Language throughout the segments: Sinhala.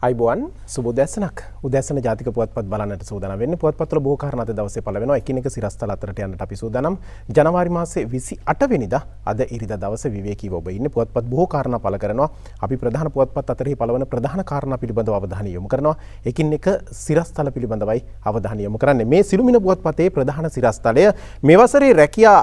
අයිබෝවන් සුබෝදැසනක් උදැසන ජාතික පුවත්පත් බලන්නට සූදානම් වෙන්නේ. පුවත්පත්වල බොහෝ කාරණා අද දවසේ පළ වෙනවා. එකිනෙක සිරස්තල අතරට යන්නට අපි සූදානම්. ජනවාරි මාසයේ 28 වෙනිදා අද ඉරිදා දවසේ විවේකීව ඔබ ඉන්නේ. පුවත්පත් බොහෝ කාරණා පළ කරනවා. අපි ප්‍රධාන පුවත්පත් අතරෙහි පළවන ප්‍රධාන කාරණා පිළිබඳව අවධානය යොමු කරනවා. එකින් එක සිරස්තල පිළිබඳවයි අවධානය යොමු කරන්නේ. මේ සිළුමිණ පුවත්පතේ ප්‍රධාන සිරස්තලය මේ වසරේ රැකියා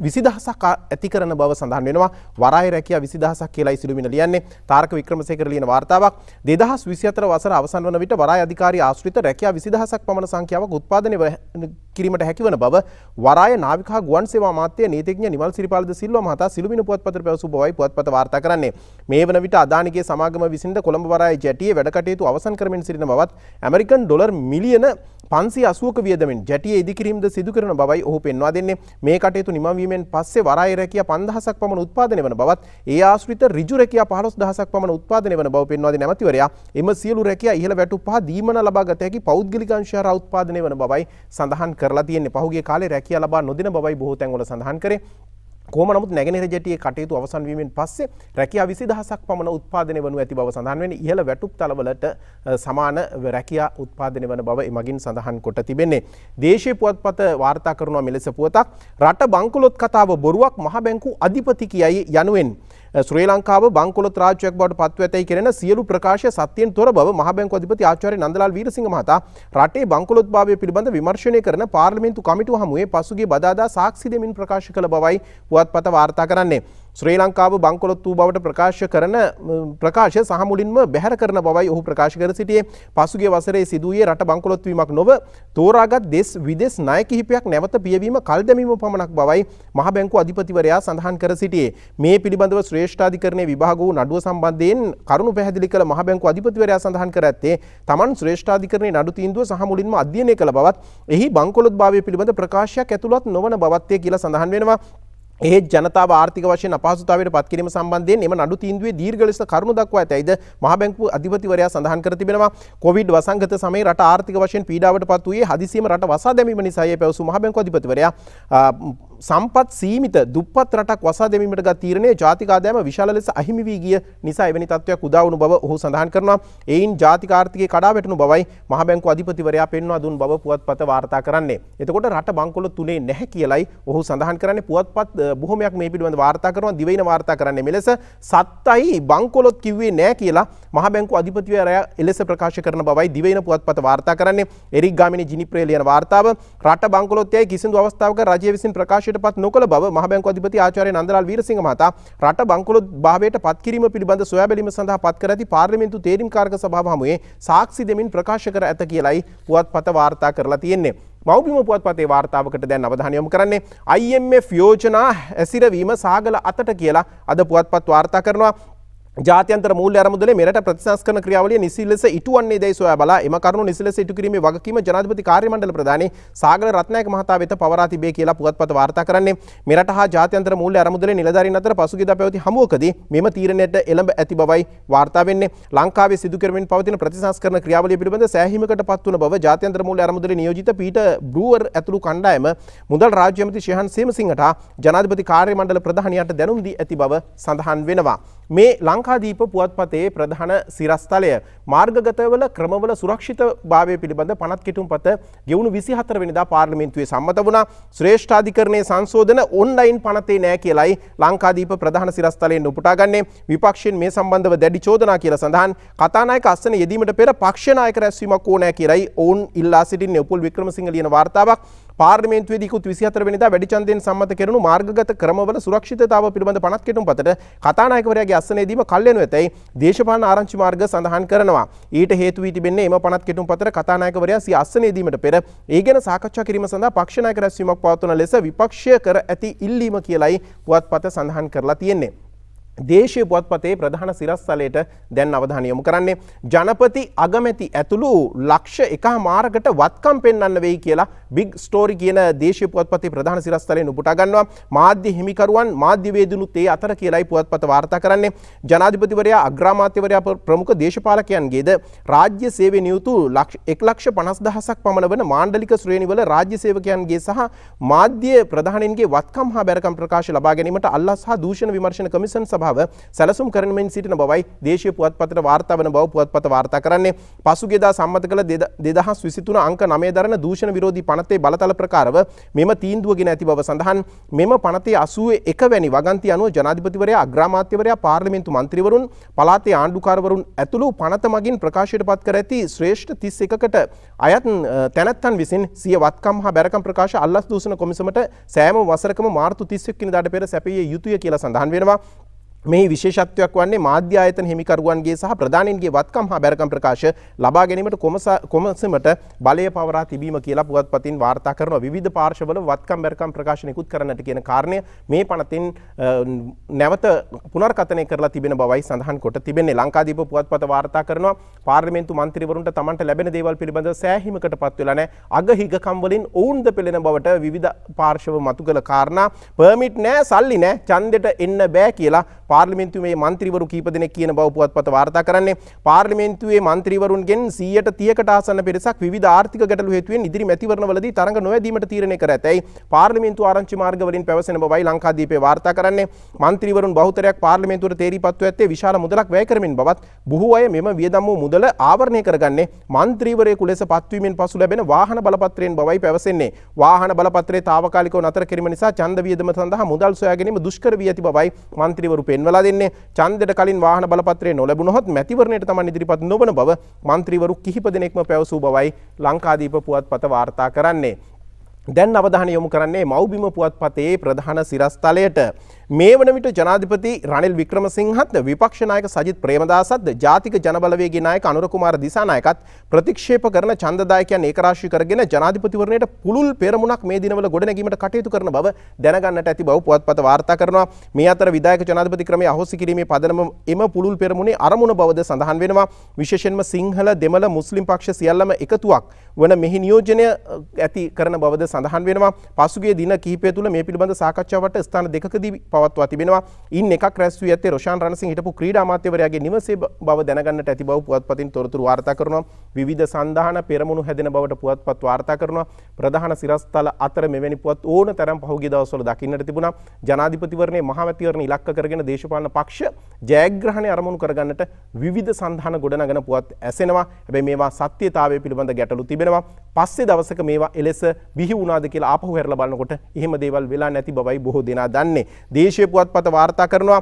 විසිදහසක් ඇති කරන බව සඳහන් වෙනවා. වරාය රැකියා විසිදහසක් කියලා ඉසිළුමිණ ලියන්නේ තාරක වික්‍රමසේකර ලියන වාර්තාවක්. දෙදහස් විසිතර වසර අවසන් වන විට වරාය අධිකාරී ආශ්‍රිත රැකියා විසිදහසක් පමණ සංඛ්‍යාවක් උත්පාදනය කිරීමට හැකිවන බව වරාය නාවික ගුවන් සේවා මාත්‍ය නීතිඥ නිමල් සිරිපාලද සිල්වා මහතා සිළුමිණ පුවත්පතට පැවසු බවයි පුවත්පත වාර්තා කරන්නේ. මේ වන විට අදානිගේ සමාගම විසින්ද කොළඹ වරාය ජැටියේ වැඩ කටයුතු අවසන් කරමින් සිටින බවත් ඇමරිකන් ඩොලර් මිලියන පන්සි අසුවක වියදමින් ජැටිය ඉදිකිරීමද සිදු කරන බවයි ඔහු පෙන්වා දෙන්නේ. මේ කටයුතු නිමවීමෙන් පස්සේ වරාය රැකියා 5000ක් පමණ උත්පාදනය වන බවත් ඒ ආශ්‍රිත ඍජු රැකියා 15000ක් පමණ උත්පාදනය වන බව පෙන්වා දෙන ඇමතිවරයා එම සියලු රැකියා ඉහළ වැටුප් පහ දීමන ලබා ගත හැකි පෞද්ගලික අංශය හරහා උත්පාදනය වන බවයි සඳහන් කරලා තියෙන්නේ. පහුගිය කාලේ රැකියා ලබා නොදෙන බවයි බොහෝ තැන්වල සඳහන් කරේ. කොහොම නමුත් නැගෙනහිර ජැටියේ කටයුතු අවසන් වීමෙන් පස්සේ රැකියා 20000ක් පමණ උත්පාදනය වනු ඇති බව සඳහන් වෙන්නේ. ඉහළ වැටුප් තලවලට සමාන රැකියා උත්පාදනය වන බව එමගින් සඳහන් කොට තිබෙන්නේ. දේශීය පුවත්පත වාර්තා කරනවා මෙලෙස පුවතක්. රට බංකොලොත් කතාව බොරුවක් මහ බැංකු අධිපති කියයි යනුවෙන්. ශ්‍රී ලංකාව බංකොලොත් රාජ්‍යයක් බවට පත්ව ඇතැයි කෙරෙන සියලු ප්‍රකාශය සත්‍යයෙන් තොර බව මහ බැංකු අධිපති ආචාර්ය නන්දලාල් වීරසිංහ මහතා රටේ බංකොලොත්භාවය පිළිබඳ විමර්ශනය කරන පාර්ලිමේන්තු කමිටුව හමුවේ පසුගිය බදාදා සාක්ෂි දෙමින් ප්‍රකාශ කළ බවයි පුවත්පත වාර්තා කරන්නේ. ශ්‍රී ලංකාව බංකොලොත් වූ බවට ප්‍රකාශ කරන ප්‍රකාශ සහ මුලින්ම බැහැර කරන බවයි ඔහු ප්‍රකාශ කර සිටියේ. පසුගිය වසරේ සිදුවේ රට බංකොලොත් වීමක් නොව තෝරාගත් දෙස් විදෙස් ණය කිහිපයක් නැවත පියවීම කල් දැමීම පමණක් බවයි මහ බැංකු අධිපතිවරයා සඳහන් කර සිටියේ. මේ පිළිබඳව ශ්‍රේෂ්ඨාධිකරණයේ විභාග වූ නඩුව සම්බන්ධයෙන් කරුණු පැහැදිලි කළ මහ බැංකු අධිපතිවරයා සඳහන් කර ඇත්තේ තමන් ශ්‍රේෂ්ඨාධිකරණයේ නඩු තීන්දුව සහ මුලින්ම අධ්‍යයනය කළ බවත් එහි බංකොලොත් භාවය පිළිබඳ ප්‍රකාශයක් ඇතුළත් නොවන බවත්ය කියලා සඳහන් වෙනවා. ඒ ජනතාව ආර්ථික වශයෙන් අපහසුතාවයට පත් කිරීම සම්බන්ධයෙන් එම නඩු තීන්දුවේ දීර්ඝ ලෙස කරුණු දක්වා ඇතැයිද මහ බැංකුව අධිපතිවරයා සඳහන් කර තිබෙනවා කොවිඩ් වසංගත සමයේ රට ආර්ථික වශයෙන් පීඩාවට පත් වූයේ හදිසියෙම රට වසා දැමීම නිසායි පැවසු මහ බැංකුව අධිපතිවරයා සම්පත් සීමිත දුප්පත් රටක් වසා දැමීමට ගත් තීරණය ජාතික ආදායම විශාල ලෙස අහිමි වී ගිය නිසා එවැනි තත්ත්වයක් උදා වුණු බව ඔහු සඳහන් කරනවා. එයින් ජාතික ආර්ථිකය කඩා වැටුණු බවයි මහ බැංකුව අධිපතිවරයා පෙන්වා දුන් බව පුවත්පත වාර්තා කරන්නේ. එතකොට රට බංකොලොත් තුනේ නැහැ කියලයි ඔහු සඳහන් කරන්නේ. පුවත්පත් බොහොමයක් මේ පිළිබඳව වාර්තා කරනවා. දිවයින වාර්තා කරන්නේ මෙලෙස සත්තයි බංකොලොත් කිව්වේ නැහැ කියලා මහ බැංකුව අධිපතිවරයා එලෙස ප්‍රකාශ කරන බවයි දිවයින පුවත්පත වාර්තා කරන්නේ. එරික් ගාමිණී ජිනිප්‍රේ ලියන වාර්තාව රට බංකොලොත් යයි කිසිදු අවස්ථාවක රජය විසින් ප්‍රකාශ ප්‍රකාශයට පත් නොකළ බව මහ බැංකු අධිපති ආචාර්ය නන්දලාල් වීරසිංහ මහතා රට බංකොලොත් භාවයට පත් කිරීම පිළිබඳ සොයා බැලීම සඳහා පත් කර ඇති පාර්ලිමේන්තු තේරීම්කාරක සභාව හමුවේ සාක්ෂි දෙමින් ප්‍රකාශ කර ඇත කියලයි පුවත්පත වාර්තා කරලා තියෙන්නේ. මවබිම පුවත්පතේ වාර්තාවකට දැන් අවධානය යොමු කරන්නේ IMF යෝජනා හැසිරවීම සාගල අතට කියලා අද පුවත්පත් වාර්තා කරනවා ජාත්‍යන්තර මූල්‍ය අරමුදලේ මෙරට ප්‍රතිසංස්කරණ ක්‍රියාවලිය නිසි ලෙස ඉටුවන්නේ දැයි සොයා බලා එම කරුණු නිසි ලෙස ඉටු කිරීමේ වගකීම ජනාධිපති කාර්ය මණ්ඩල ප්‍රධානී සාගර රත්නායක මහතා වෙත පවරා තිබේ කියලා පුවත්පත වාර්තා කරන්නේ. මෙරට හා ජාත්‍යන්තර මූල්‍ය අරමුදලේ නිලධාරීන් අතර පසුගියදා පැවති හමුවකදී මෙම තීරණයට එළඹ ඇති බවයි වාර්තා වෙන්නේ. ලංකාවේ සිදු කරමින් පවතින ප්‍රතිසංස්කරණ ක්‍රියාවලිය පිළිබඳ සෑහීමකට පත්වන බව ජාත්‍යන්තර මූල්‍ය අරමුදලේ නියෝජිත පීට බ්‍රූවර් ඇතුළු කණ්ඩායම මුදල් රාජ්‍ය ඇමති ශිහන් සේමසිංහට ජනාධිපති කාර්ය මණ්ඩල ප්‍රධානියට දැනුම් දී ඇති බව සඳහන් වෙනවා. මේ ලංකාදීප පුවත්පතේ ප්‍රධාන සිරස්තලය. මාර්ගගතවල ක්‍රමවල සුරක්ෂිත භාවය පිළිබඳ පනත් කෙටුම් පත ගෙවුණු විසි හතර වෙනිදා පාර්ලිමෙන්තුවේ සම්මත වුණා. ශ්‍රේෂ්ඨාධිකරණය සංශෝධන ඔන්ලයින් පනතේ නෑ කියලයි ලංකාදීප ප්‍රධාන සිරස්තලයෙන් උපුටාගන්නේ විපක්ෂයෙන් මේ සම්බන්ධව දැඩි චෝදනා කියලා සඳහන් කතානායක අස්සන යෙදීමට පෙර පක්ෂනායක රැස්වීමක් ඕනෑ කියලයි ඔවුන් ඉල්ලා සිටින්නේ. උපුල් වික්‍රමසිංහ ලියන වාර්තාවක් පාර්ලිමේන්තුවේදී ඉකුත් 24 වෙනිදා වැඩි ඡන්දයෙන් සම්මත කෙරුණු මාර්ගගත ක්‍රමවල සුරක්ෂිතතාව පිළිබඳ පනත් කෙටුම් පතට කතානායකවරයාගේ අස්සනේදීම කල්යනු ඇතැයි දේශපාලන ආරංචි මාර්ග සඳහන් කරනවා. ඊට හේතු වී තිබෙන්නේ එම පනත් කෙටුම් පතට කතානායකවරයා සිය අස්සනේදීමට පෙර ඒ ගැන සාකච්ඡා කිරීම සඳහා පක්ෂ නායක රැස්වීමක් පවත්වන ලෙස විපක්ෂය කර ඇති ඉල්ලීම කියලයි පුවත්පත සඳහන් කරලා තියෙන්නේ. දේශය පුවත්පතේ ප්‍රධාන සිරස්තලයට දැන් අවධානය යොමු කරන්නේ. ජනපති අගමැති ඇතුළු ලක්ෂ එකා මාරකට වත්කම් පෙන්වන්න වෙයි කියලා බිග් ස්ටෝරි කියන දේශීය පුවත්පතේ ප්‍රධාන සිරස්තලයෙන් උපුටා ගන්නවා මාධ්‍ය හිමිකරුවන් මාධ්‍යවේදිනුත් ඒ අතර කියලායි පුවත්පත වාර්තා කරන්නේ. ජනාධිපතිවරයා අග්‍රාමාත්‍යවරයා ප්‍රමුඛ දේශපාලකයන්ගේද රාජ්‍ය සේවය නියුතු එක් ලක්ෂ පනස් දහසක් පමණ වන මාණ්ඩලික ශ්‍රේණිවල රාජ්‍ය සේවකයන්ගේ සහ මාධ්‍ය ප්‍රධානන්ගේ වත්කම් හා බැරකම් ප්‍රකාශ ලබා ගැනීමට අල්ලස් හා දූෂණ විමර්ශන කමිෂන් සභාව සභාව සැලසුම් කරමින් සිටින බවයි දේශීය පුවත්පතට වාර්තා වන බව පුවත්පත වාර්තා කරන්නේ. පසුගියදා සම්මත කළ 2023 අංක 9 දරන දූෂණ විරෝධී පනතේ බලතල ප්‍රකාරව මෙම තීන්දුව ගෙන ඇති බව සඳහන් මෙම පනතේ 81 වැනි වගන්ති අනුව ජනාධිපතිවරයා අග්‍රාමාත්‍යවරයා පාර්ලිමේන්තු මන්ත්‍රීවරුන් පළාතේ ආණ්ඩුකාරවරුන් ඇතුළු පනත මගින් ප්‍රකාශයට පත් කර ඇති ශ්‍රේෂ්ඨ 31කට අයත් තැනැත්තන් විසින් සිය වත්කම් හා බැරකම් ප්‍රකාශ අල්ලස් දූෂණ කොමිසමට සෑම වසරකම මාර්තු 31 වෙනිදාට පෙර සැපිය යුතුය කියලා සඳහන් වෙනවා. මේ විශේෂත්වයක් වන්නේ මාධ්‍ය ආයතන හිමිකරුවන්ගේ සහ ප්‍රධානීන්ගේ වත්කම් හා බැරකම් ප්‍රකාශ ලබා ගැනීමට කොමසමට බලය පවරා තිබීම කියලා පුවත්පතින් වාර්තා කරනවා. විවිධ පාර්ශවල වත්කම් බැරකම් ප්‍රකාශ නිකුත් කරන්නට කියන කාරණය මේ පනතින් නැවත පුනර්කතනය කරලා තිබෙන බවයි සඳහන් කොට තිබෙන්නේ. ලංකාදීප පුවත්පත වාර්තා කරනවා. පාර්ලිමේන්තු මන්ත්‍රීවරුන්ට තමන්ට ලැබෙන දේවල් පිළිබඳව සෑහීමකට පත් වෙලා නැහැ. අග හිගකම් වලින් ඔවුන්ද පෙළෙන බවට විවිධ පාර්ශව මතු කළ කාරණා. පර්මිට් නැහැ සල්ලි නැහැ ඡන්දෙට එන්න බෑ කියලා පාර්ලිමේන්තුවේ මන්ත්‍රීවරු කීප දෙනෙක් කියන බව පුවත්පත වාර්තා කරන්නේ. පාර්ලිමේන්තුවේ මන්ත්‍රීවරුන්ගෙන් 130කට ආසන්න පිරිසක් විවිධ ආර්ථික ගැටලු හේතුවෙන් ඉදිරි මැතිවරණවලදී තරඟ නොවැදීමට තීරණය කර ඇතැයි පාර්ලිමේන්තු ආරංචි මාර්ග වලින් පැවසෙන බවයි ලංකාදීපේ වාර්තා කරන්නේ. මන්ත්‍රීවරුන් බහුතරයක් පාර්ලිමේන්තුවට තේරීපත්ව ඇත්තේ විශාල මුදලක් වැය කරමින් බවත් බොහෝ අය මෙම වියදම් වූ මුදල ආවරණය කරගන්නේ මන්ත්‍රීවරයෙකු ලෙස පත්වීමෙන් පසු ලැබෙන වාහන බලපත්‍රයෙන් බවයි පැවසෙන්නේ. වාහන බලපත්‍රයේ తాවකාලිකව නතර කිරීම නිසා ඡන්ද වියදම සඳහා මුදල් සොයා ගැනීම දුෂ්කර වී ඇති බවයි මන්ත්‍රීවරු පෙන්වන්නේ. පෙන්වලා දෙන්නේ ඡන්දෙට කලින් වාහන බලපත්‍රය නොලැබුණොත් මැතිවරණයට තමන් ඉදිරිපත් නොවන බව මන්ත්‍රීවරු කිහිප දෙනෙක්ම පැවසූ බවයි ලංකාදීප පුවත්පත වාර්තා කරන්නේ. දැන් අවධානය යොමු කරන්නේ මව්බිම පුවත්පතේ ප්‍රධාන සිරස්තලයට මේ වන විට ජනාධිපති රනිල් වික්‍රමසිංහත් විපක්ෂ නායක සජිත් ප්‍රේමදාසත් ජාතික ජනබලවේගේ නායක අනුර කුමාර දිසානායකත් ප්‍රතික්ෂේප කරන ඡන්දදායකයන් ඒකරාශී කරගෙන ජනාධිපතිවරණයට පුළුල් පෙරමුණක් මේ දිනවල ගොඩනැගීමට කටයුතු කරන බව දැනගන්නට ඇති බව පුවත්පත වාර්තා කරනවා. මේ අතර විධායක ජනාධිපති ක්‍රමයේ අහෝසි කිරීමේ පදනම එම පුළුල් පෙරමුණේ අරමුණ බවද සඳහන් වෙනවා. විශේෂයෙන්ම සිංහල දෙමළ මුස්ලිම් පක්ෂ සියල්ලම එකතුවක් වන මෙහි නියෝජනය ඇති කරන බවද සඳහන් වෙනවා. පසුගිය දින කිහිපය තුළ මේ පිළිබඳ සාකච්ඡාවට ස්ථාන දෙකකදී පවත්වා තිබෙනවා. ඉන් එකක් රැස් වී ඇත්තේ රොෂාන් රණසිංහ හිටපු ක්‍රීඩා අමාත්‍යවරයාගේ නිවසේ බව දැනගන්නට ඇති බව පුවත්පතින් තොරතුරු වාර්තා කරනවා. විවිධ සන්ධාන පෙරමුණු හැදෙන බවට පුවත්පත් වාර්තා කරනවා. ප්‍රධාන සිරස්තල අතර මෙවැනි පුවත් ඕන තරම් පහුගිය දවස්වල දකින්නට තිබුණා. ජනාධිපතිවරණයේ මහමැතිවරණ ඉලක්ක කරගෙන දේශපාලන පක්ෂ ජයග්‍රහණය අරමුණු කරගන්නට විවිධ සන්ධාන ගොඩනගන පුවත් ඇසෙනවා. හැබැයි මේවා සත්‍යතාවය පිළිබඳ ගැටලු තිබෙනවා. පස්සේ දවසක මේවා එලෙස බිහි වුණාද කියලා ආපහු හැරලා බලනකොට එහෙම දේවල් වෙලා නැති බවයි බොහෝ දෙනා දන්නේ. දේශීය පුවත්පත වාර්තා කරනවා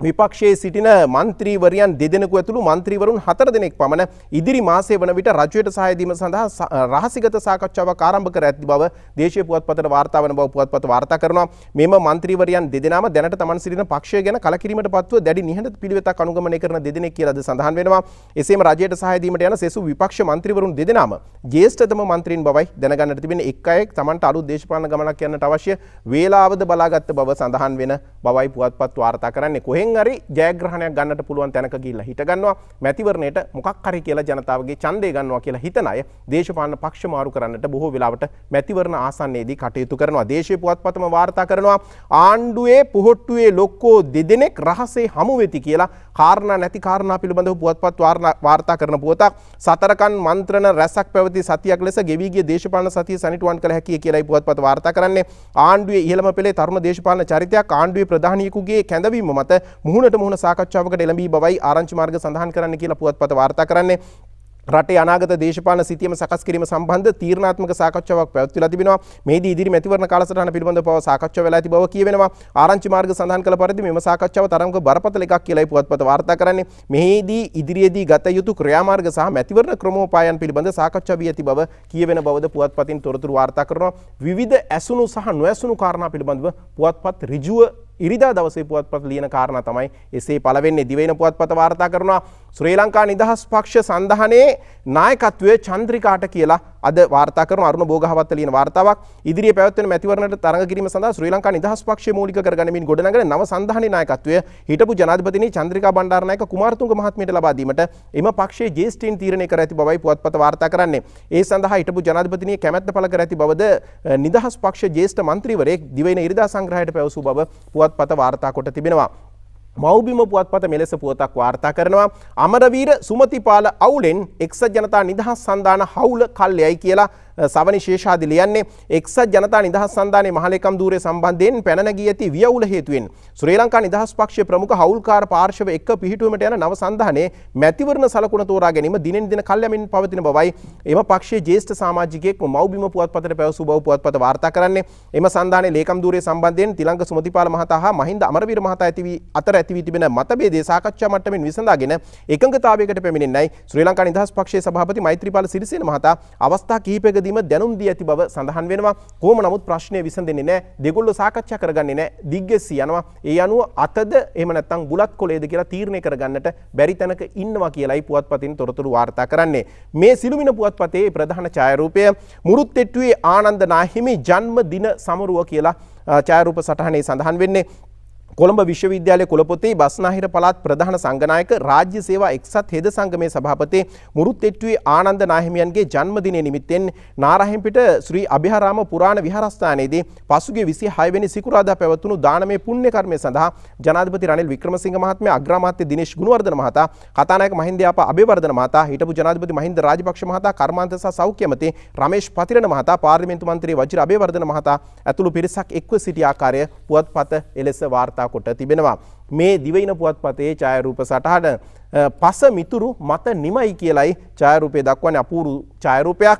විපක්ෂයේ සිටින මන්ත්‍රීවරයන් දෙදෙනෙකු ඇතුළු මන්ත්‍රීවරුන් හතර දෙනෙක් පමණ ඉදිරි මාසය වන විට රජයට සහයදීම සඳහා රහසිගත සාකච්ඡාවක් ආරම්භ කර ඇති බව දේශීය පුවත්පතට වාර්තා වන බව පුවත්පත වාර්තා කරනවා. මෙම මන්ත්‍රීවරයන් දෙදෙනාම දැනට තමන් සිටින පක්ෂය ගැන කලකිරීමට පත්ව දැඩි නිහඬ පිළිවෙතක් අනුගමනය කරන දෙදෙනෙක් කියලාද සඳහන් වෙනවා. එසේම රජයට සහාය දීමට යන සෙසු විපක්ෂ මන්ත්‍රීවරුන් දෙදෙනාම ජ්‍යෙෂ්ඨතම මන්ත්‍රීන් බවයි දැනගන්නට තිබෙන එක් අයෙක් තමන්ට අලුත් දේශපාලන ගමනක් යන්නට අවශ්‍ය වේලාවද බලාගත් බව සඳහන් වෙන බවයි පුවත්පත් වාර්තා කරන්නේ. කොහෙන් කොහෙන් හරි ජයග්‍රහණයක් ගන්නට පුළුවන් තැනක ගිහිල්ලා හිට ගන්නවා. මැතිවරණයට මොකක් හරි කියලා ජනතාවගේ ඡන්දය ගන්නවා කියලා හිතන අය දේශපාලන පක්ෂ මාරු කරන්නට බොහෝ වෙලාවට මැතිවරණ ආසන්නයේදී කටයුතු කරනවා. දේශීය පුවත්පතම වාර්තා කරනවා. ආණ්ඩුවේ පුහොට්ටුවේ ලොක්කෝ දෙදෙනෙක් රහසේ හමු වෙති කියලා කාරණා නැති කාරණා පිළිබඳව පුවත්පත් වාර්තා කරන පුවතක්. සතරකන් මන්ත්‍රණ රැසක් පැවති සතියක් ලෙස ගෙවී ගිය දේශපාලන සතිය සනිටුවන් කළ හැකියි කියලායි පුවත්පත වාර්තා කරන්නේ. ආණ්ඩුවේ ඉහළම පෙළේ තරුණ දේශපාලන චරිතයක් ආණ්ඩුවේ ප්‍රධානියෙකුගේ කැඳවීම මත මුහුණට මුහුණ සාකච්ඡාවකට එළඹී බවයි ආරංචි මාර්ග සඳහන් කරන්න කියලා පුවත්පත වාර්තා කරන්නේ රටේ අනාගත දේශපාලන සිතියම සකස් කිරීම සම්බන්ධ තීරණාත්මක සාකච්ඡාවක් පැවැත්විලා තිබෙනවා. මේදී ඉදිරි මැතිවරණ කාලසටහන පිළිබඳව පව සාකච්ඡා වෙලා ඇති බව කියවෙනවා. ආරංචි මාර්ග සඳහන් කළ පරිදි මෙම සාකච්ඡාව තරමක බරපතල එකක් කියලායි පුවත්පත වාර්තා කරන්නේ. මෙහිදී ඉදිරියේදී ගත යුතු ක්‍රියාමාර්ග සහ මැතිවරණ ක්‍රමෝපායන් පිළිබඳ සාකච්ඡා වී ඇති බව කියවෙන බවද පුවත්පතින් තොරතුරු වාර්තා කරනවා. විවිධ ඇසුණු සහ නොඇසුණු කාරණා පිළිබඳව පුවත්පත් ඍජුව ඉරිදා දවසේ පුවත්පත් ලියන කාරණා තමයි එසේ පළවෙන්නේ දිවයින පුවත්පත වාර්තා කරනවා. ශ්‍රී ලංකා නිදහස් පක්ෂ සඳහනේ නායකත්වය චන්ද්‍රිකාට කියලා අද වාර්තා කරන අරුණ බෝගහවත්ත ලියන වාර්තාවක් ඉදිරියේ පැවැත්වෙන මැතිවරණයට තරඟ කිරීම සඳහා ශ්‍රී ලංකා නිදහස් පක්ෂය මූලික කරගනිමින් ගොඩනගන නව සංධානයේ නායකත්වය හිටපු ජනාධිපතිනි චන්ද්‍රිකා බණ්ඩාරනායක කුමාරතුංග මහත්මියට ලබා දීමට එම පක්ෂයේ ජ්‍යෙෂ්ඨීන් තීරණය කර ඇති බවයි පුවත්පත වාර්තා කරන්නේ. ඒ සඳහා හිටපු ජනාධිපතිනිය කැමැත්ත පළ කර ඇති බවද නිදහස් පක්ෂ ජ්‍යෙෂ්ඨ මන්ත්‍රීවරයෙක් දිවයින ඉරිදා සංග්‍රහයට පැවසූ බව පුවත්පත වාර්තා කොට තිබෙනවා. මෞබිම පුවත්පත මෙලෙස පුවතක් වාර්තා කරනවා. අමරවීර සුමතිපාල අවුලෙන් එක්සත් ජනතා නිදහස් සන්ධාන හවුල කල්යයි කියලා සවනි ශේෂාදි ලියන්නේ එක්සත් ජනතා නිදහස් සන්ධානයේ මහලේකම් ධූරය සම්බන්ධයෙන් පැන නැගී ඇති වියවුල හේතුවෙන්. ශ්‍රී ලංකා නිදහස් පක්ෂයේ ප්‍රමුඛ හවුල්කාර පාර්ශව එක්ක පිහිටුවීමට යන නව සන්ධානයේ මැතිවරණ සලකුණ තෝරා ගැනීම දිනෙන් දින කල්යමින් පවතින බවයි එම පක්ෂයේ ජ්‍යෙෂ්ඨ සමාජිකයෙක් මව්බිම පුවත්පතට පැවසු බව පුවත්පත වාර්තා කරන්නේ. එම සන්ධානයේ ලේකම් ධූරය සම්බන්ධයෙන් තිලංග සුමතිපාල මහතා හා මහින්ද අමරවීර මහතා ඇති වී අතර ඇති වී තිබෙන මතභේදය සාකච්ඡා මට්ටමින් විසඳාගෙන එකඟතාවයකට පැමිණෙන්නයි ශ්‍රී ලංකා නිදහස් පක්ෂයේ සභාපති මෛත්‍රීපාල සිරිසේන මහතා අවස්ථා කිහිපයකදීම දැනුම් දී ඇති බව සඳහන් වෙනවා. කොහොම නමුත් ප්‍රශ්නය විසඳෙන්නේ නැහැ. දෙගොල්ලෝ සාකච්ඡා කරගන්නේ නැහැ. දිග්ගැස්සී යනවා. ඒ අනුව අතද එහෙම නැත්නම් බුලත් කොලේද කියලා තීරණය කරගන්නට බැරි තැනක ඉන්නවා කියලයි පුවත්පතින් තොරතුරු වාර්තා කරන්නේ. මේ සිළුමින පුවත්පතේ ප්‍රධාන ඡායාරූපය මුරුත්තෙට්ටුවේ ආනන්ද නාහිමි ජන්ම දින සමරුව කියලා ඡායාරූප සටහනේ සඳහන් වෙන්නේ කොළඹ විශ්වවිද්‍යාලය කුලපොතේ බස්නාහිර පළාත් ප්‍රධාන සංඝනායක රාජ්‍ය සේවා එක්සත් හෙද සංගමේ සභාපති මුරුත් එට්ටුවේ ආනන්ද නාහිමියන්ගේ ජන්මදිනය නිමිත්තෙන් නාරහෙම්පිට ශ්‍රී අභිහාරාම පුරාණ විහාරස්ථානයේදී පසුගිය 26 වෙනි සිකුරාදා පැවතුණු දානමය පුණ්‍ය කර්මය සඳහා ජනාධිපති රනිල් වික්‍රමසිංහ මහත්මයා අග්‍රාමාත්‍ය දිනේෂ් ගුණවර්ධන මහතා කතානායක මහින්ද යාපා අබේවර්ධන මහතා හිටපු ජනාධිපති මහින්ද රාජපක්ෂ මහතා කර්මාන්ත සහ සෞඛ්‍ය ඇමති රමේෂ් පතිරණ මහතා පාර්ලිමේන්තු මන්ත්‍රී වජිර අබේවර්ධන මහතා ඇතුළු පිරිසක් එක්ව සිටි ආකාරය පුවත්පත එලෙස වාර්තා වාර්තා කොට තිබෙනවා. මේ දිවයින පුවත්පතේ ඡායාරූප සටහන පස මිතුරු මත නිමයි කියලයි ඡායාරූපය දක්වන්නේ. අපූරු ඡායාරූපයක්.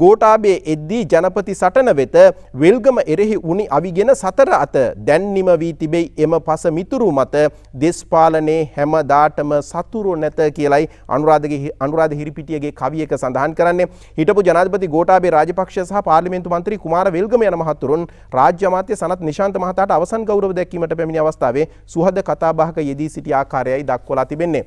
ගෝටාබේ එද්දී ජනපති සටන වෙත වෙල්ගම එරෙහි උනි අවිගෙන සතර අත දැන්නිම වී තිබෙයි. එම පස මිතුරු මත දෙස්පාලනේ හැම දාටම සතුරු නැත කියලයි අනුරාධගේ අනුරාධ හිරිපිටියගේ කවියක සඳහන් කරන්නේ. හිටපු ජනාධිපති ගෝටාබේ රාජපක්ෂ සහ පාර්ලිමේන්තු මන්ත්‍රී කුමාර වෙල්ගම යන මහතුරුන් රාජ්‍ය අමාත්‍ය සනත් නිශාන්ත මහතාට අවසන් ගෞරව දැක්වීමට පැමිණි අවස්ථාවේ සුහද කතාබහක යෙදී සිටි ආකාරයයි දක්වලා තිබෙන්නේ.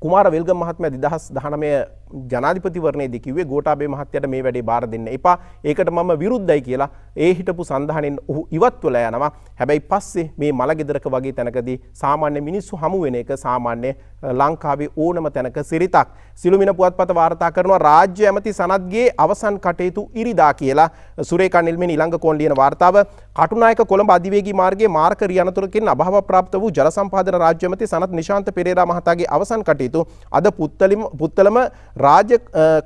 කුමාර වෙල්ගම් මහත්මයා 2019 ජනාධිපතිවරණයේදී කිව්වේ ගෝඨාභය මහත්තයාට මේ වැඩේ බාර දෙන්න එපා. ඒකට මම විරුද්ධයි කියලා ඒ හිටපු සන්ධානෙන් ඔහු ඉවත් වෙලා යනවා. හැබැයි පස්සේ මේ මලගෙදරක වගේ තැනකදී සාමාන්‍ය මිනිස්සු හමු වෙන එක සාමාන්‍ය ලංකාවේ ඕනම තැනක සිරිතක්. සිළුමින පුවත්පත වාර්තා කරනවා රාජ්‍ය ඇමති සනත්ගේ අවසන් කටයුතු ඉරිදා කියලා සුරේකා නිල්මෙන් ඊළඟ කෝන් ලියන වාර්තාව කටුනායක කොළඹ අධිවේගී මාර්ගයේ මාර්ග රියනතුරකින් අභාව ප්‍රාප්ත වූ ජල සම්පාදන රාජ්‍ය ඇමති සනත් නිශාන්ත පෙරේරා මහතාගේ අවසන් කටයුතු අද පුත්තලම පුත්තලම රාජ්‍ය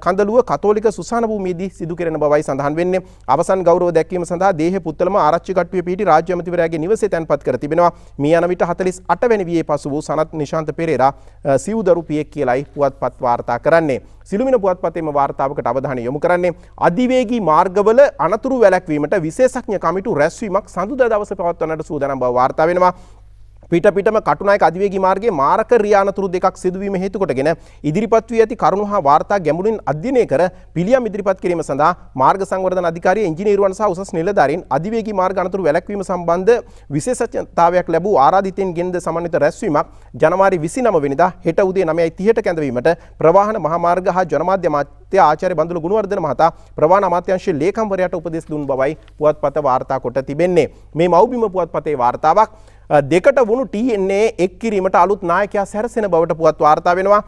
කඳලුව කතෝලික සුසාන භූමියේදී සිදු කෙරෙන බවයි සඳහන් වෙන්නේ. අවසන් ගෞරව දැක්වීම සඳහා දේහ පුත්තලම ආරච්චි කට්ටුවේ පිහිටි රාජ්‍ය ඇමතිවරයාගේ නිවසේ තැන්පත් කර තිබෙනවා. මේ යන විට 48 වෙනි වියේ පසු වූ සනත් නිශාන්ත පෙරේරා සිව්දරු පියෙක් කියලයි පුවත්පත් වාර්තා කරන්නේ. සිළුමින පුවත්පතේම වාර්තාවකට අවධානය යොමු කරන්නේ අධිවේගී මාර්ගවල අනතුරු වැළැක්වීමට විශේෂඥ කමිටු රැස්වීමක් සඳුදා දවසේ පවත්වන්නට සූදානම් බව වාර්තා වෙනවා. පිට පිටම කටුනායක අධිවේගී මාර්ගයේ මාරක රියානතුරු දෙකක් සිදුවීම හේතු කොටගෙන ඉදිරිපත් වී ඇති කරුණු හා වාර්තා ගැඹුරින් අධ්‍යයනය කර පිළියම් ඉදිරිපත් කිරීම සඳහා මාර්ග සංවර්ධන අධිකාරිය ඉංජිනේරුවන් සහ උසස් නිලධාරීන් අධිවේගී මාර්ග අනතුරු වැළැක්වීම සම්බන්ධ විශේෂඥතාවයක් ලැබූ ආරාධිතයින් ගෙන්ද සමන්විත රැස්වීමක් ජනවාරි 29 වෙනිදා හෙට උදේ 9:30ට කැඳවීමට ප්‍රවාහන මහාමාර්ග හා ජනමාධ්‍ය අමාත්‍ය ආචාර්ය බඳුළු ගුණවර්ධන මහතා ප්‍රවාහන අමාත්‍යාංශයේ ලේකම්වරයාට උපදෙස් දුන් බවයි පුවත්පත වාර්තා කොට තිබෙන්නේ. මේ මව්බිම පුවත්පතේ වාර්තාවක් දෙකට වුණු TNA එක් කිරීමට අලුත් නායකයා සැරසෙන බවට පුවත් වාර්තා වෙනවා.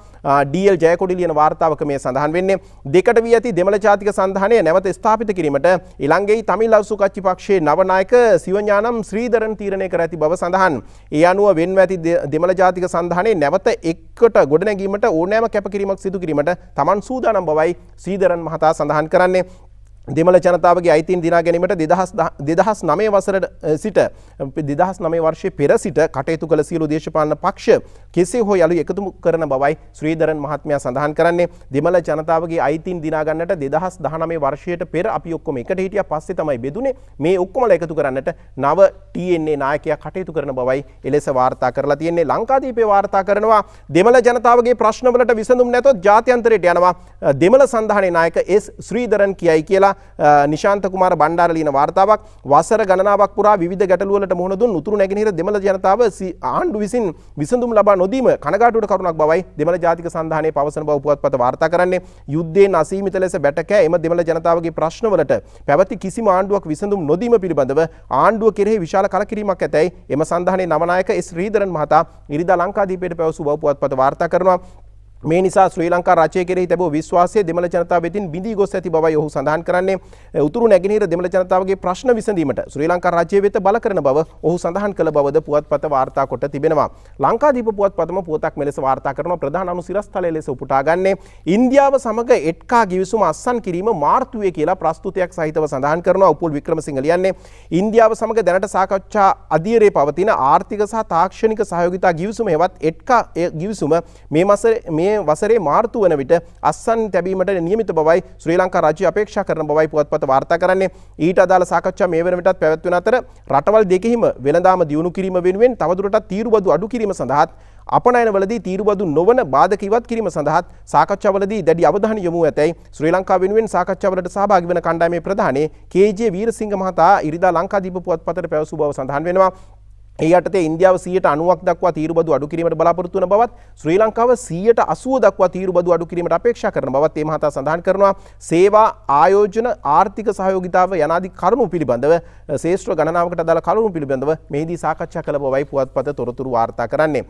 DL ජයකොඩි ලියන වාර්තාවක මේ සඳහන් වෙන්නේ. දෙකට වී ඇති දෙමළ ජාතික සන්ධානය නැවත ස්ථාපිත කිරීමට ඉලංගෙයි තමිල් අවසුකච්චි පක්ෂයේ නවනායක සිවඥානම් ශ්‍රීධරන් තීරණය කර ඇති බව සඳහන්. ඒ අනුව වෙන්ව ඇති දෙමළ ජාතික සන්ධානයේ නැවත එක්කට ගොඩනැගීමට ඕනෑම කැපකිරීමක් සිදු කිරීමට තමන් සූදානම් බවයි ශ්‍රීධරන් මහතා සඳහන් කරන්නේ. දෙමළ ජනතාවගේ අයිතින් දිනා ගැනීමට දෙදහස් නමේ වසරට සිට දෙදහස් නමේ වර්ෂය පෙර සිට කටයුතු කළ සියලු දේශපාලන පක්ෂ කෙසේ හෝ යළු එකතු කරන බවයි ශ්‍රීධරන් මහත්මයා සඳහන් කරන්නේ. දෙමළ ජනතාවගේ අයිතින් දිනාගන්නට දෙදහස් දහනමේ වර්ෂයට පෙර අපි ඔක්කොම එකට හිටිය. පස්සේ තමයි බෙදුනේ මේ ඔක්කොමල එකතු කරන්නට නව TNA නායකයා කටයුතු කරන බවයි එලෙස වාර්තා කරලා තියෙන්නේ. ලංකාදීපේ වාර්තා කරනවා දෙමළ ජනතාවගේ ප්‍රශ්නවලට විසඳුම් නැතොත් ජාත්‍යන්තරයට යනවා. දෙමළ සන්ධානයේ නායක එස් ශ්‍රීධරන් කියයි කියලා නිශාන්ත කුමාර බණ්ඩාර ලියන වාර්තාවක්. වසර ගණනාවක් පුරා විවිධ ගැටලුවලට මුහුණ දුන් උතුරු නැගෙනහිර දෙමළ ජනතාව ආණ්ඩු විසින් විසඳුම් ලබා නොදීම කනගාටුවට කරුණක් බවයි දෙමළ ජාතික සන්ධානයේ පවසන බව පුවත්පත වාර්තා කරන්නේ. යුද්ධයෙන් අසීමිත ලෙස බැටකෑ එම දෙමළ ජනතාවගේ ප්‍රශ්නවලට පැවති කිසිම ආණ්ඩුවක් විසඳුම් නොදීම පිළිබඳව ආණ්ඩුව කෙරෙහි විශාල කලකිරීමක් ඇතැයි එම සන්ධානයේ නවනායක එස් ශ්‍රීධරන් මහතා ඉරිදා ලංකාදීපයට පැවසු බව පුවත්පත වාර්තා කරනවා. මේ නිසා ශ්‍රී ලංකා රජය කෙරෙහි තිබූ විශ්වාසය දෙමළ ජනතාව වෙතින් බිඳී ගොස් ඇති බවයි ඔහු සඳහන් කරන්නේ. උතුරු නැගෙනහිර දෙමළ ජනතාවගේ ප්‍රශ්න විසඳීමට ශ්‍රී ලංකා රජය වෙත බල කරන බව ඔහු සඳහන් කළ බවද පුවත්පත වාර්තා කොට තිබෙනවා. ලංකාදීප පුවත්පතම පුවතක් මෙලෙස වාර්තා කරන ප්‍රධාන අනුසිරස්තලය ලෙස උපුටා ගන්නේ ඉන්දියාව සමග එට්කා ගිවිසුම අස්සන් කිරීම මාර්තුවේ කියලා ප්‍රස්තුතයක් සහිතව සඳහන් කරනවා. උපුල් වික්‍රමසිංහ ලියන්නේ ඉන්දියාව සමග දැනට සාකච්ඡා අධීරයේ පවතින ආර්ථික සහ තාක්ෂණික සහයෝගිතා ගිවිසුම හෙවත් එට්කා ගිවිසුම මේ මාසයේ මේ මේ වසරේ මාර්තු වන විට අස්සන් තැබීමට නියමිත බවයි ශ්‍රී ලංකා රජය අපේක්ෂා කරන බවයි පුවත්පත වාර්තා කරන්නේ ඊට අදාළ සාකච්ඡා මේ වන විටත් පැවැත්වෙන අතර රටවල් දෙකෙහිම වෙළඳාම දියුණු කිරීම වෙනුවෙන් තවදුරටත් තීරුබදු අඩු කිරීම සඳහාත් අපනයනවලදී තීරුබදු නොවන බාධක ඉවත් කිරීම සඳහාත් සාකච්ඡාවලදී දැඩි අවධානය යොමු ඇතැයි ශ්‍රී ලංකා වෙනුවෙන් සාකච්ඡාවලට සහභාගී වන කණ්ඩායමේ ප්‍රධානී කේ.ජේ. වීරසිංහ මහතා ඉරිදා ලංකාදීප පුවත්පතට පැවසු බව සඳහන් වෙනවා. ඒ යටතේ ඉන්දියාව 90ක් දක්වා තීරුබදු අඩු කිරීමට බලාපොරොත්තු වන බවත් ශ්‍රී ලංකාව 80 දක්වා තීරුබදු අඩු කිරීමට අපේක්ෂා කරන බවත් මේ මහතා සඳහන් කරනවා. සේවා ආයෝජන ආර්ථික සහයෝගිතාව යනාදී කරුණු පිළිබඳව ශේෂ්ත්‍ර ගණනාවකට අදාළ කරුණු පිළිබඳව මෙහිදී සාකච්ඡා කළ බවයි පුවත්පත තොරතුරු වාර්තා කරන්නේ.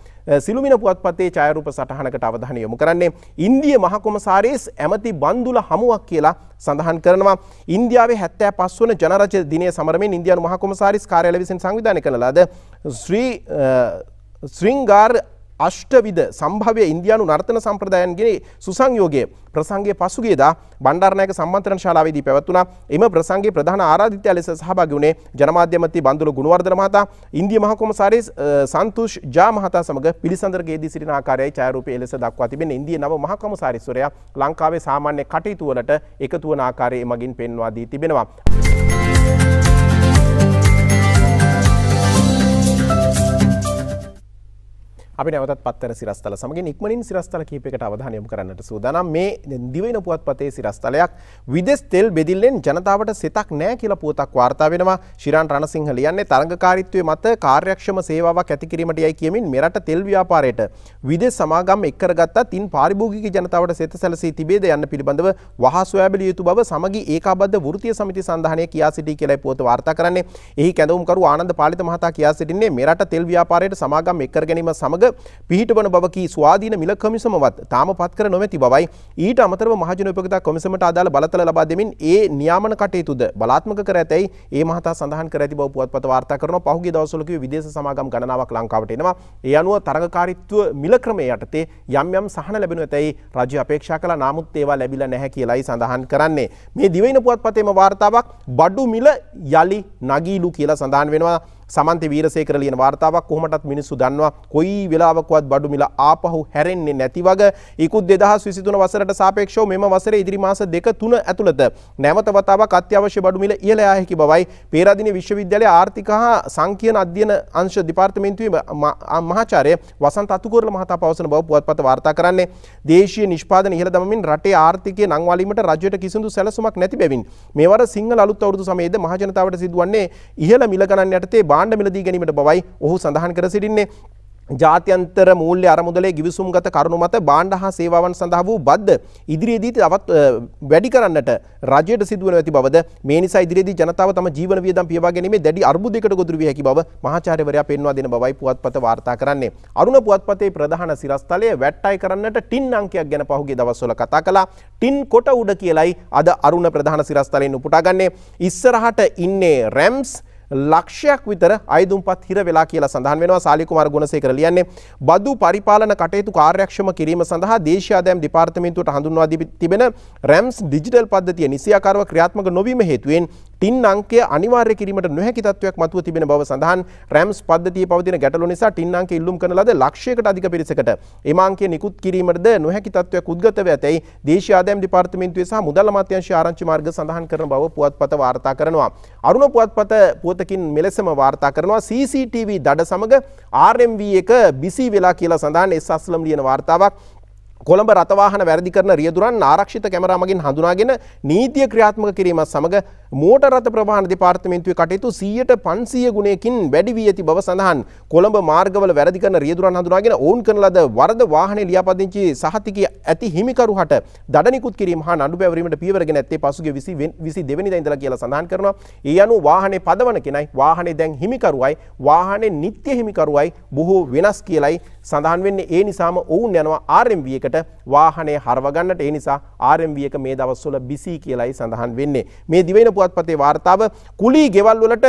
සිළුමින පුවත්පතේ ඡායාරූප සටහනකට අවධානය යොමු කරන්නේ ඉන්දිය මහ කොමසාරිස් ඇමති බන්දුල හමුවක් කියලා සඳහන් කරනවා. ඉන්දියාවේ 75 වන ජනරජ දිනය සමරමින් ඉන්දියානු මහ කොමසාරිස් කාර්යාලය විසින් සංවිධානය කළ ලද ශ්‍රී ශ්‍රිංගාර් අෂ්ටවිද සම්භව්‍ය ඉන්දියානු නර්තන සම්ප්‍රදායන්ගේ සුසංයෝගය ප්‍රසංගයේ පසුගියදා බණ්ඩාරනායක සම්මන්ත්‍රණ ශාලාවේදී පැවැත්වුණා. එම ප්‍රසංගයේ ප්‍රධාන ආරාධිතයා ලෙස සහභාගී වුණේ ජනමාධ්‍ය මන්ත්‍රී බන්දුල ගුණවර්ධන මහතා, ඉන්දිය මහ කොමසාරිස් සන්තුෂ් ජා මහතා සමග පිළිසඳරගේදී සිටින ආකාරයයි ඡායාරූපයේ ලෙස දක්වා තිබෙන්නේ. ඉන්දිය නව මහ කොමසාරිස්වරයා ලංකාවේ සාමාන්‍ය කටයුතු වලට එකතු වන ආකාරය එමගින් පෙන්වා දී තිබෙනවා. අපි නැවතත් පත්තර සිරස්තල සමගින් ඉක්මනින් සිරස්තල කීපයකට අවධානය යොමු කරන්නට සූදානම්. මේ දිවයින පුවත්පතේ සිරස්තලයක් විදෙස් තෙල් බෙදිල්ලෙන් ජනතාවට සිතක් නැහැ කියලා පුවතක් වාර්තා වෙනවා. ශිරාන් රණසිංහ ලියන්නේ තරඟකාරීත්වයේ මත කාර්යක්ෂම සේවාවක් ඇති කිරීමට යයි කියමින් මෙරට තෙල් ව්‍යාපාරයට විදෙස් සමාගම් එක් කරගත්තා. තින් පාරිභෝගික ජනතාවට සිත සැලසී තිබේද යන්න පිළිබඳව වහා සොයා බැලිය යුතු බව සමගි ඒකාබද්ධ වෘත්තීය සමිති සංධානය කියා සිටී කියලායි පුවත වාර්තා කරන්නේ. එහි කැඳවුම්කරු ආනන්ද පාලිත මහතා කියා සිටින්නේ මෙරට තෙල් ව්‍යාපාරයට සමාගම් එක් කර ගැනීම සමග පිහිටවන බවකි ස්වාධීන මිල කොමිසමවත් තාම පත් කර නොමැති බවයි. ඊට අමතරව මහජන උපකතා කොමිසමට අදාළ බලතල ලබා දෙමින් ඒ නියාමන කටයුතුද බලාත්මක කර ඇතැයි ඒ මහතා සඳහන් කර ඇති බව පුවත්පත වාර්තා කරනවා. පහුගිය දවස්වල කිව්වේ විදේශ සමාගම් ගණනාවක් ලංකාවට එනවා. ඒ අනුව තරඟකාරීත්ව මිල ක්‍රමයේ යටතේ යම් යම් සහන ලැබෙනු ඇතැයි රජය අපේක්ෂා කළා. නමුත් ඒවා ලැබිලා නැහැ කියලායි සඳහන් කරන්නේ. මේ දිවයින පුවත්පතේම වාර්තාවක් බඩු මිල යලි නගීලු කියලා සඳහන් වෙනවා. සමන්ති වීරසේකර ලියන වාර්තාවක් කොහොමටත් මිනිස්සු දන්නවා. කොයි වෙලාවකවත් බඩු මිල ආපහු හැරෙන්නේ නැති වග. ඉකුත් 2023 වසරට සාපේක්ෂව මෙම වසරේ ඉදිරි මාස දෙක තුන ඇතුළත නැවත වතාවක් අත්‍යවශ්‍ය බඩු මිල ඉහළ යා හැකි බවයි. පේරාදෙණිය විශ්වවිද්‍යාලයේ ආර්ථික හා සංකීර්ණ අධ්‍යයන අංශ දෙපාර්තමේන්තුවේ මහාචාර්ය වසන්ත අතුකෝරල මහතා පවසන බව පුවත්පත වාර්තා කරන්නේ. දේශීය නිෂ්පාදන ඉහළ දමමින් රටේ ආර්ථිකය නංවාලීමට රජයට කිසිදු සැලසුමක් නැති බැවින්. මේවර සිංහල අලුත් අවුරුදු සමයේද මහජනතාවට සිදුවන්නේ ඉහළ මිල ගණන් යටතේ භාණ්ඩ මිලදී ගැනීමට බවයි ඔහු සඳහන් කර සිටින්නේ ජාත්‍යන්තර මූල්‍ය අරමුදලේ ගිවිසුම්ගත කරුණු මත බාණ්ඩ හා සේවාවන් සඳහා වූ බද්ද ඉදිරියේදී තවත් වැඩි කරන්නට රජයට සිදුවන ඇති බවද මේ නිසා ඉදිරියේදී ජනතාව තම ජීවන වියදම් පියවා ගැනීමේ දැඩි අර්බුදයකට ගොදුරු විය හැකි බව මහාචාර්යවරයා පෙන්වා දෙන බවයි පුවත්පත වාර්තා කරන්නේ. අරුණ පුවත්පතේ ප්‍රධාන සිරස්තලය වැට්ටයි කරන්නට ටින් අංකයක් ගැන පහුගිය දවස්වල කතා කළා. ටින් කොට උඩ කියලයි අද අරුණ ප්‍රධාන සිරස්තලයෙන් උපුටා ගන්නේ. ඉස්සරහට ඉන්නේ රැම්ස් ලක්ෂයක් විතර අයිදුම්පත් හිර වෙලා කියලා සඳහන් වෙනවා. සාලිකුමාර ගුණසේකර ලියන්නේ බදු පරිපාලන කටයුතු කාර්යක්ෂම කිරීම සඳහා දේශීය ආදායම් දෙපාර්තමේන්තුවට හඳුන්වා තිබෙන රැම්ස් ඩිජිටල් පද්ධතිය නිසියාකාරව ක්‍රියාත්මක නොවීම හේතුවෙන් ටින් අංකය අනිවාර්ය කිරීමට නොහැකි තත්ත්වයක් මතුව තිබෙන බව සඳහන් රැම්ස් පද්ධතියේ පවතින ගැටලු නිසා ටින් අංක ඉල්ලුම් කරන ලද ලක්ෂයකට අධික පිරිසකට. එම අංකය නිකුත් කිරීමටද නොහැකි තත්ත්වයක් උද්ගත ව ඇතැයි දේශීය ආදායම් දෙපාර්තමේන්තුවේ සහ මුදල් අමාත්‍යාංශයේ ආරංචි මාර්ග සඳහන් කරන බව පුවත්පත වාර්තා කරනවා. අරුණ පුවත්පත පුවතකින් මෙලෙසම වාර්තා කරනවා CCTV දඩ සමග RMV එක බිසි වෙලා කියලා සඳහන් එස් අස්ලම් ලියන වාර්තාවක්. කොළඹ රථවාහන වැරදි කරන රියදුරන් ආරක්ෂිත කැමරා මගින් හඳුනාගෙන නීතිය ක්‍රියාත්මක කිරීමත් සමග මෝටර් රථ ප්‍රවාහන දෙපාර්තමේන්තුවේ කටයුතු 100ට 500 ගුණයකින් වැඩි වී ඇති බව සඳහන්. කොළඹ මාර්ගවල වැරදි කරන රියදුරන් හඳුනාගෙන ඔවුන් කරන ලද වරද වාහනේ ලියාපදිංචි සහතිකය ඇති හිමිකරු හට දඩ නිකුත් කිරීම හා නඩු පැවරීමට පියවරගෙන ඇත්තේ පසුගිය 20 22 වෙනිදා ඉඳලා කියලා සඳහන් කරනවා. ඒ අනුව වාහනේ පදවන කෙනයි වාහනේ දැන් හිමිකරුවයි වාහනේ නිත්‍ය හිමිකරුවයි බොහෝ වෙනස් කියලයි සඳහන් වෙන්නේ. ඒ නිසාම ඔවුන් යනවා RMV එකට ගන්නට වාහනය හරවගන්නට ඒ නිසා RMV එක මේ දවස්වල බිසි කියලයි සඳහන් වෙන්නේ. මේ දිවෙන පුවත්පතේ වාර්තාව කුලී ගෙවල් වලට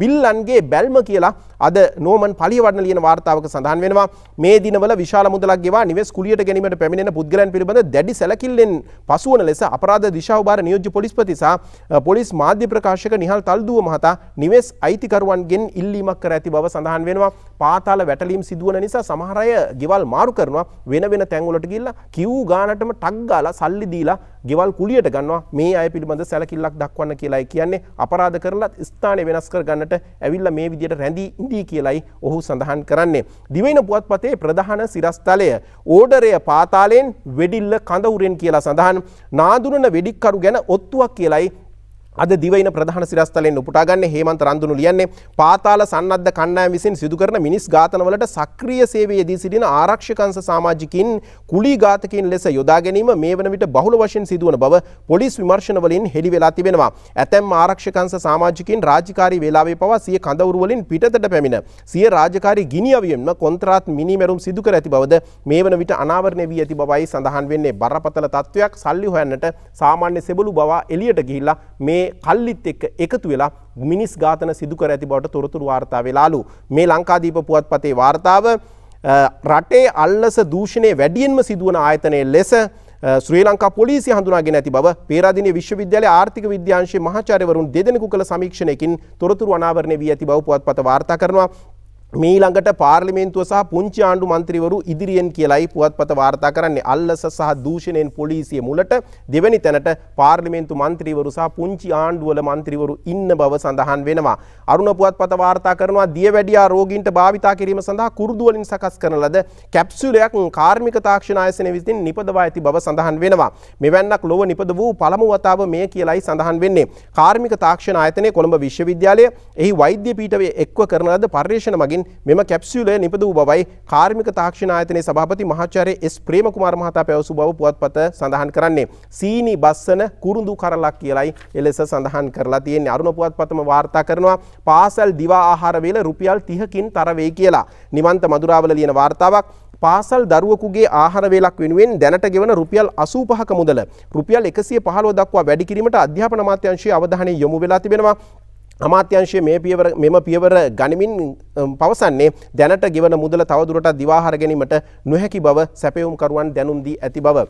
බිල්ලන්ගේ බැල්ම කියලා අද නෝමන් පලියවඩන ලියන වාර්තාවක සඳහන් වෙනවා. මේ දිනවල විශාල මුදලක් ගෙවා නිවෙස් කුලියට ගැනීමට පැමිණෙන පුද්ගලයන් පිළිබඳ දැඩි සැලකිල්ලෙන් පසුවන ලෙස අපරාධ දිශාවභාර නියෝජ්‍ය පොලිස්පති සහ පොලිස් මාධ්‍ය ප්‍රකාශක නිහල් තල්දුව මහතා නිවෙස් අයිතිකරුවන්ගෙන් ඉල්ලීමක් කර ඇති බව සඳහන් වෙනවා. පාතාල වැටලීම් සිදුවන නිසා සමහර අය ගෙවල් මාරු කරනවා. වෙන වෙන තැන්වලට ගිහිල්ලා කිව් ගානටම ටක් ගාලා සල්ලි දීලා ගෙවල් කුලියට ගන්නවා. මේ අය පිළිබඳ සැලකිල්ලක් දක්වන්න කියලායි කියන්නේ. අපරාධ කරලා ස්ථානය වෙනස් කර ගන්නට ඇවිල්ලා මේ විදියට රැඳී ඉඳී කියලයි ඔහු සඳහන් කරන්නේ. දිවයින පුවත්පතේ ප්‍රධාන සිරස්තලය ඕඩරය පාතාලයෙන් වෙඩිල්ල කඳවුරෙන් කියලා සඳහන්. නාදුනන වෙඩික්කරු ගැන ඔත්තුවක් කියලයි අද දිවයින ප්‍රධාන සිරස්තලෙන් උපුටාගන්න හේමන්ත රන්දුනු ලියන්නේ පාතාල සන්නද්ධ කණ්ඩායම් විසින් සිදු කරන මිනිස් ඝාතනවලට සක්‍රීය සේවයේ යෙදී සිටින ආරක්ෂකංශ සමාජිකින් කුලී ඝාතකයින් ලෙස යොදා ගැනීම මේ වන විට බහුල වශයෙන් සිදුවන බව පොලිස් විමර්ශන වලින් හෙළි වෙලා තිබෙනවා. ඇතැම් ආරක්ෂකංශ සමාජිකින් රාජකාරී වේලාවේ පවා සිය කඳවුරු වලින් පිටතට පැමිණ සිය රාජකාරී ගිනි අවියෙන්ම කොන්ත්‍රාත් මිනිමැරුම් සිදු කර ඇති බවද මේ වන විට අනාවරණය වී ඇති බවයි සඳහන් වෙන්නේ. බරපතල තත්ත්වයක් සල්ලි හොයන්නට සාමාන්‍ය සෙබළු බව එළියට ගිහිල්ලා මේ කල්ලිත් එක්ක එකතු වෙලා මිනිස් ඝාතන සිදු කර ඇති බවට තොරතුරු වාර්තා වෙලාලු මේ ලංකාදීප පුවත්පතේ වාර්තාව රටේ අල්ලස දූෂණය වැඩියෙන්ම සිදුවන ආයතනය ලෙස ශ්‍රී ලංකා පොලිසිය හඳුනාගෙන ඇති බව පේරාදෙණිය විශ්වවිද්‍යාලයේ ආර්ථික විද්‍යාංශයේ මහාචාර්යවරුන් දෙදෙනෙකු කළ සමීක්ෂණයකින් තොරතුරු අනාවරණය වී ඇති බව පුවත්පත වාර්තා කරනවා. මීළඟට පාර්ලිමේන්තුව සහ පුංචි ආණ්ඩු මන්ත්‍රීවරු ඉදිරියෙන් කියලයි පුවත්පත වාර්තා කරන්නේ අල්ලස සහ දූෂණයෙන් පොලිසිය මුලට දෙවැනි තැනට පාර්ලිමේන්තු මන්ත්‍රීවරු සහ පුංචි ආණ්ඩුවල මන්ත්‍රීවරු ඉන්න බව සඳහන් වෙනවා. අරුණ පුවත්පත වාර්තා කරනවා දියවැඩියා රෝගීන්ට භාවිතා කිරීම සඳහා කුරුදු වලින් සකස් කරන ලද කැප්සූලයක් කාර්මික තාක්ෂණ ආයතනය විසින් නිපදවා ඇති බව සඳහන් වෙනවා. මෙවැන්නක් ලොව නිපද වූ පළමු වතාව මෙය කියලයි සඳහන් වෙන්නේ. කාර්මික තාක්ෂණ ආයතනය කොළඹ විශ්වවිද්‍යාලය එහි වෛද්‍ය පීඨයේ එක්ව කරන ලද පර්යේෂණ මගින් මෙම කැප්සියුලය නිපද වූ බවයි කාර්මික තාක්ෂණ ආයතනයේ සභාපති මහාචාර්ය එස් ප්‍රේමකුමාර මහතා පැවසු බව පුවත්පත සඳහන් කරන්නේ. සීනි බස්සන කුරුඳු කරලක් කියලයි එලෙස සඳහන් කරලා තියෙන්නේ. අරුණ පුවත්පතම වාර්තා කරනවා පාසල් දිවා ආහාර වේල රුපියල් 30කින් තර වෙයි කියලා. නිවන්ත මදුරාවල ලියන වාර්තාවක් පාසල් දරුවකුගේ ආහාර වේලක් වෙනුවෙන් දැනට ගෙවන රුපියල් 85ක මුදල රුපියල් 115 දක්වා වැඩි කිරීමට අධ්‍යාපන අමාත්‍යාංශයේ අවධානය යොමු වෙලා තිබෙනවා. අමාත්‍යංශය මේ පියවර මෙම පියවර ගනිමින් පවසන්නේ දැනට ගෙවන මුදල තවදුරට දිවාහර ගැනීමට නොහැකි බව සැපයුම්කරුවන් දැනුම් දී ඇති බව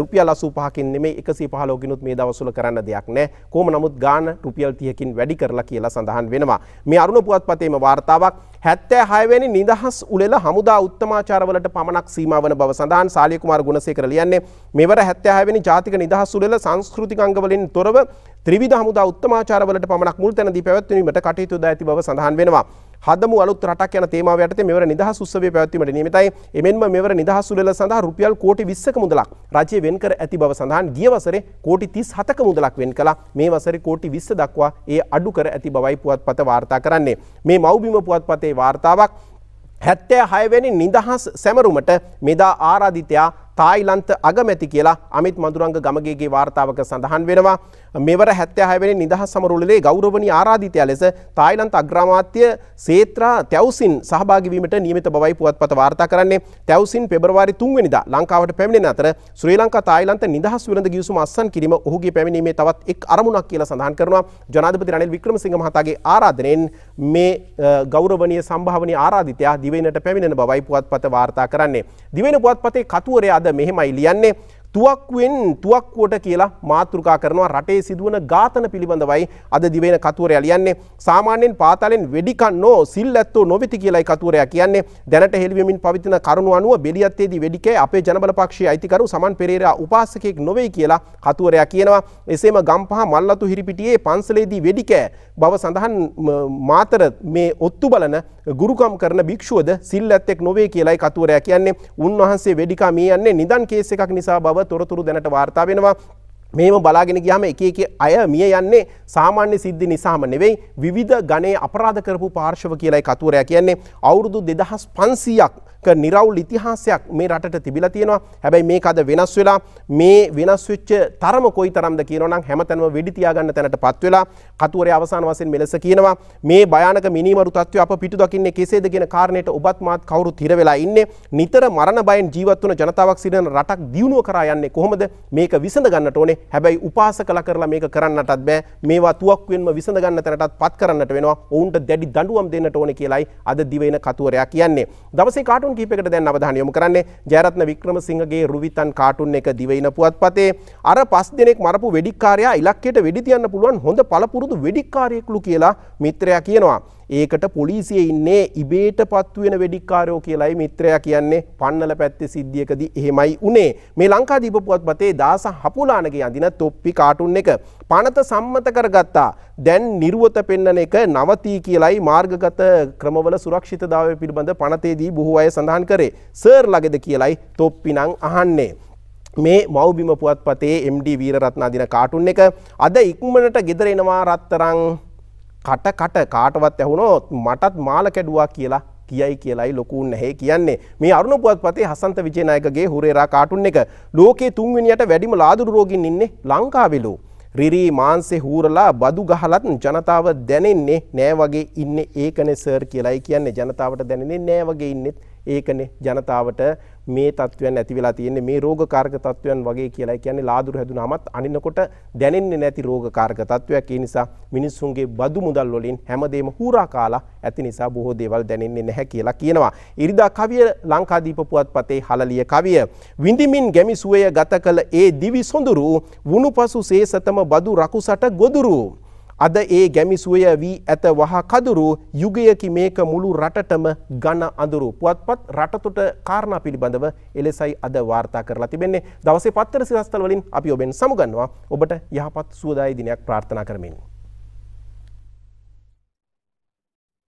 රුපියල් 85කින් නෙමෙයි 115 කිනුත් මේ දවස්වල කරන්න දෙයක් නැහැ. කොහොම නමුත් ගාන රුපියල් 30කින් වැඩි කරලා කියලා සඳහන් වෙනවා. මේ අරුණ පුවත්පතේම වාර්තාවක් 76 වෙනි නිදහස් උළෙල හමුදා උත්තමාචාරවලට පමණක් සීමා වන බව සඳහන් සාලිය කුමාර ගුණසේකර ලියන්නේ මෙවර 76 වෙනි ජාතික නිදහස් උළෙල සංස්කෘතික අංගවලින් තොරව ත්‍රිවිධ හමුදා උත්තමාචාරවලට පමණක් මුල් තැනදී පැවැත්වීමට කටයුතු ද ඇති බව සඳහන් වෙනවා. හදමු අලුත් රටක් යන තේමාව යටතේ මෙවර නිදහස් උත්සවය පැවැත්වීමට නියමිතයි. එමෙන්ම මෙවර නිදහස් උළෙල සඳහා රුපියල් කෝටි 20ක මුදලක් රජය වෙන් කර ඇති බව සඳහන් ගිය වසරේ කෝටි 37ක මුදලක් වෙන් කළා. මේ වසරේ කෝටි 20 දක්වා ඒ අඩු කර ඇති බවයි පුවත්පත වාර්තා කරන්නේ. මේ මව්බිම පුවත්පතේ වාර්තාවක් හැත්තෑ හයවැනි නිදහස් සැමරුමට මෙදා ආරාධිතයා තායිලන්ත අගමැති කියලා අමිත් මදුරංග ගමගේගේ වාර්තාවක සඳහන් වෙනවා. මෙවර හැත්තෑහවෙනි නිදහස් සමරුලේ ගෞරවනි ආරාධිතය ලෙස තායිලන්ත අග්‍රාමාත්‍ය සේත්‍රා තැවසින් සහභාගවීමට නියමිත බවයි පුවත්පත වාර්තා කරන්නේ. තැවසින් පෙබරවාරි තුන්වෙනිදා ලංකාවට පැමිණෙන අතර ශ්‍රී ලංකා තායිලන්ත නිදහස් වෙළඳ ගිවිසුම අත්සන් කිරීම ඔහුගේ පැමිණීමේ තවත් එක් අරමුණක් කියලා සඳහන් කරනවා. ජනාධිපති රනිල් වික්‍රමසිංහ මහතාගේ ආරාධනයෙන් මේ ගෞරවනීය සම්භාවනීය ආරාධිතයා දිවයිනට පැමිණෙන බවයි පුවත්පත වාර්තා කරන්නේ. දිවයින පුවත්පතේ කතුවරයා අද මෙහෙමයි ලියන්නේ. තුවක්වෙන් තුවක්කුවට කියලා මාතෘකා කරනවා. රටේ සිදුවන ඝාතන පිළිබඳවයි අද දිවෙන කතුවරයා ලියන්නේ. සාමාන්‍යයෙන් පාතාලෙන් වෙඩිකන්නෝ සිල් ඇත්තෝ නොවෙති කියලායි කතුවරයා කියන්නේ. දැනට හෙළිවෙමින් පවතින කරුණු අනුව බෙලියත්තේදී වෙඩිකේ අපේ ජනබල පක්ෂයේ අයිතිකරු සමන් පෙරේරා උපාසකයෙක් නොවේ කියලා කතුවරයා කියනවා. එසේම ගම්පහ මල්ලතු හිරිපිටියේ පන්සලේදී වෙඩිකෑ බව සඳහන් මාතර මේ ඔත්තු බලන ගුරුකම් කරන භික්ෂුවද සිල් ඇත්තෙක් නොවේ කියලායි කතුවරයා කියන්නේ. උන්වහන්සේ වෙඩිකා මේ යන්නේ නිදන් කේස් එකක් නිසා බව තොරතුරු දැනට වාර්තා වෙනවා. මේම බලාගෙන ගියාම එක එක අය මිය යන්නේ සාමාන්‍ය සිද්ධි නිසාම නෙවෙයි විවිධ ගණයේ අපරාධ කරපු පාර්ශව කියලායි කතුවරයා කියන්නේ අවුරුදු 2500ක් නිරවුල් ඉතිහාසයක් මේ රටට තිබිලා තියෙනවා. හැබැයි මේක අද වෙනස් වෙලා මේ වෙනස් වෙච්ච තරම කොයි තරම්ද කියනවනම් හැමතැනම වෙඩි තියාගන්න තැනටපත් වෙලා කතුවරේ අවසාන වශයෙන් මෙලෙස කියනවා මේ භයානක මිනිමරු තත්ත්වය අප පිටු දකින්නේ කෙසේද කියන කාරණයට ඔබත් මාත් කවුරුත් හිර වෙලා ඉන්නේ. නිතර මරණ බයෙන් ජීවත් වුණ ජනතාවක් සිටින රටක් දියුණුව කරා යන්නේ කොහොමද? මේක විසඳ ගන්නට ඕනේ. හැබැයි උපාසකලා කරලා මේක කරන්නටත් බෑ. මේවා තුවක්කුවෙන්ම විසඳ ගන්න තැනටත් පත් කරන්නට වෙනවා. ඔවුන්ට දැඩි දඬුවම් දෙන්නට ඕනේ කියලායි අද දිවයින කතුවරයා කියන්නේ. දවසේ කාටුන් කාටුන් කීපයකට දැන් අවධානය යොමු කරන්නේ ජයරත්න වික්‍රමසිංහගේ රුවිතන් කාටුන් එක දිවයින පුවත්පතේ අර පස් දෙනෙක් මරපු වෙඩික්කාරයා ඉලක්කයට වෙඩි තියන්න පුළුවන් හොඳ පළපුරුදු වෙඩික්කාරයෙක්ලු කියලා මිත්‍රයා කියනවා. ඒකට පොලිසිය ඉන්නේ ඉබේට පත්වෙන වෙඩික්කාරයෝ කියලායි මිත්‍රයා කියන්නේ පන්නල පැත්තේ සිද්ධියකදී එහෙමයි උනේ. මේ ලංකාදීප පුවත්පතේ දාස හපුලානගේ අඳින තොප්පි කාටුන් එක පනත සම්මත කරගත්තා. දැන් නිර්වත පෙන්නන එක නවතී කියලයි මාර්ගගත ක්‍රමවල සුරක්ෂිතතාවය පිළිබඳ පනතේදී බොහෝ අය සඳහන් කරේ. සර් ළඟද කියලයි තොප්පි නම් අහන්නේ. මේ මව්බිම පුවත්පතේ MD වීරරත්න අදින කාටුන් එක අද ඉක්මනට ගෙදර එනවා රත්තරන් කට කට කාටවත් ඇහුණොත් මටත් මාල කැඩුවා කියලා කියයි කියලයි ලොකුන් නැහැ කියන්නේ. මේ අරුණ පුවත්පතේ හසන්ත විජේනායකගේ හුරේරා කාටුන් එක. ලෝකේ තුන්වෙනියට වැඩිම ලාදුරු රෝගීන් ඉන්නේ ලංකාවෙලු. රිරී මාන්සේ හූරලා බදු ගහලත් ජනතාව දැනෙන්නේ නෑ වගේ ඉන්නේ. ඒකනේ සර් කියලයි කියන්නේ. ජනතාවට දැනෙන්නේ නෑ වගේ ඉන්නෙත් ඒකනේ ජනතාවට මේ තත්ත්වයන් ඇති වෙලා තියෙන්නේ මේ රෝගකාරක තත්ත්වයන් වගේ කියලා. කියන්නේ ලාදුරු හැදුනාමත් අනිනකොට දැනෙන්නේ නැති රෝගකාරක තත්ත්වයක්. ඒ නිසා මිනිස්සුන්ගේ බදු මුදල් වලින් හැමදේම හූරා කාලා ඇති නිසා බොහෝ දේවල් දැනෙන්නේ නැහැ කියලා කියනවා. ඉරිදා කවිය ලංකාදීප පුවත්පතේ හලලිය කවිය. විඳිමින් ගැමි සුවය ගත කළ ඒ දිවි සොඳුරු වුණුපසු සේසතම බදු රකුසට ගොදුරු. අද ඒ ගැමිසුවය වී ඇත වහ කදුරු යුගයකි මේක මුළු රටටම ගණ අඳුරු. පුවත්පත් රටතුට කාරණා පිළිබඳව එලෙසයි අද වාර්තා කරලා තිබෙන්නේ. දවසේ පත්තර සිරස්තල වලින් අපි ඔබෙන් සමුගන්නවා. ඔබට යහපත් සුවදායි දිනයක් ප්‍රාර්ථනා කරමින්.